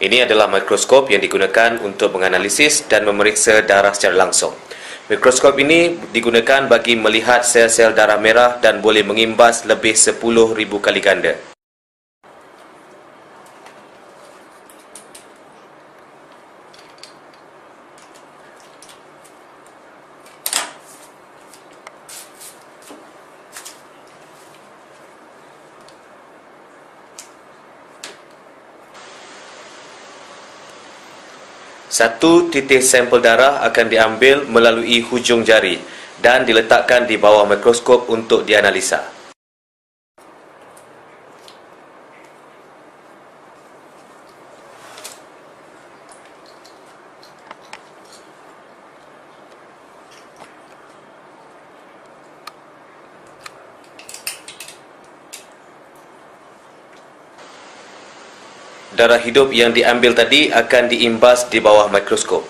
Ini adalah mikroskop yang digunakan untuk menganalisis dan memeriksa darah secara langsung. Mikroskop ini digunakan bagi melihat sel-sel darah merah dan boleh mengimbas lebih 10,000 kali ganda. Satu titik sampel darah akan diambil melalui hujung jari dan diletakkan di bawah mikroskop untuk dianalisa. Darah hidup yang diambil tadi akan diimbas di bawah mikroskop.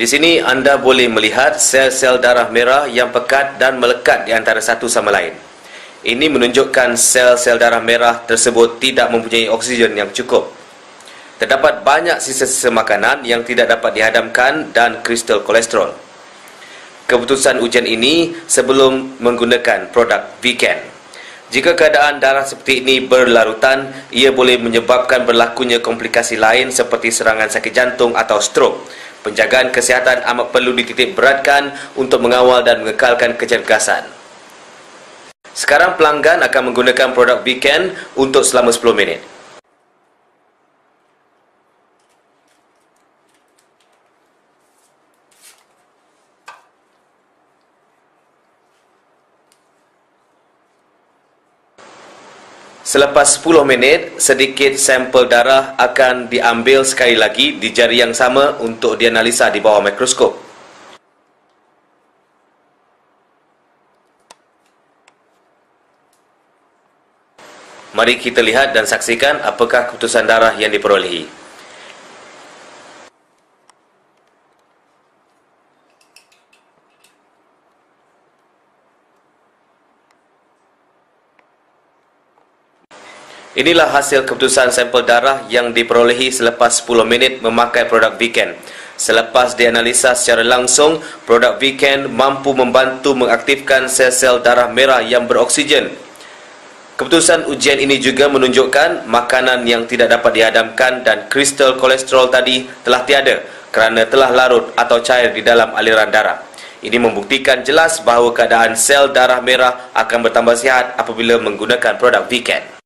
Di sini anda boleh melihat sel-sel darah merah yang pekat dan melekat di antara satu sama lain. Ini menunjukkan sel-sel darah merah tersebut tidak mempunyai oksigen yang cukup. Terdapat banyak sisa-sisa makanan yang tidak dapat dihadamkan dan kristal kolesterol keputusan ujian ini sebelum menggunakan produk VCAN. Jika keadaan darah seperti ini berlarutan, ia boleh menyebabkan berlakunya komplikasi lain seperti serangan sakit jantung atau strok. Penjagaan kesihatan amat perlu dititik beratkan untuk mengawal dan mengekalkan kecergasan. Sekarang pelanggan akan menggunakan produk VCAN untuk selama 10 minit. Selepas 10 minit, sedikit sampel darah akan diambil sekali lagi di jari yang sama untuk dianalisa di bawah mikroskop. Mari kita lihat dan saksikan apakah keputusan darah yang diperolehi. Inilah hasil keputusan sampel darah yang diperolehi selepas 10 minit memakai produk Viken. Selepas dianalisa secara langsung, produk Viken mampu membantu mengaktifkan sel-sel darah merah yang beroksigen. Keputusan ujian ini juga menunjukkan makanan yang tidak dapat dihadamkan dan kristal kolesterol tadi telah tiada kerana telah larut atau cair di dalam aliran darah. Ini membuktikan jelas bahawa keadaan sel darah merah akan bertambah sihat apabila menggunakan produk Viken.